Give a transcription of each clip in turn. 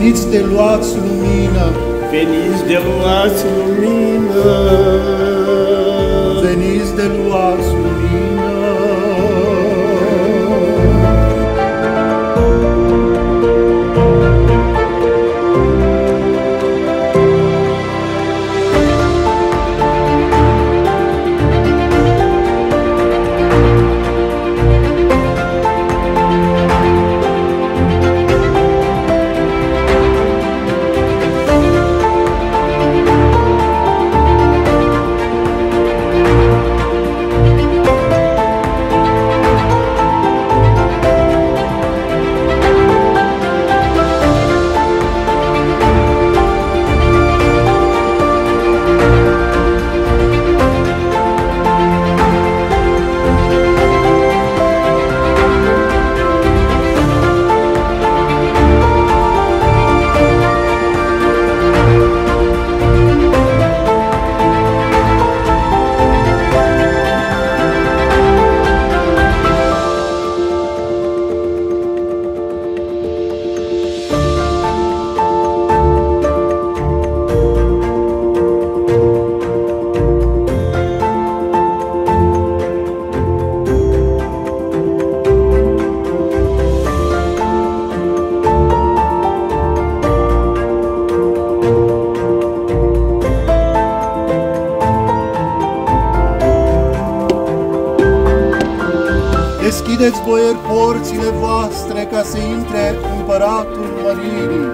Veniți de luați lumină. Veniți de luați lumină. Veniți de luați Deschideți, boieri, porțile voastre ca să intre împăratul măririi.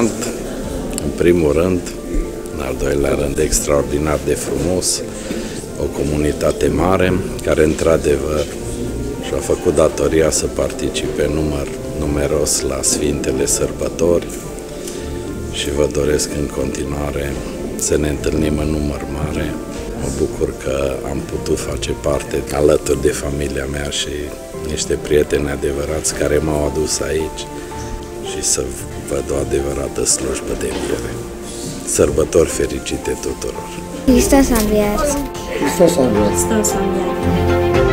Emoționant, în primul rând, în al doilea rând extraordinar de frumos, o comunitate mare care într-adevăr și-a făcut datoria să participe număr numeros la Sfintele Sărbători și vă doresc în continuare să ne întâlnim în număr mare. Mă bucur că am putut face parte alături de familia mea și niște prieteni adevărați care m-au adus aici și să văd o adevărată slujbă de înviere. Sărbători fericite tuturor! Hristos a înviat! Hristos a înviat! Hristos a înviat!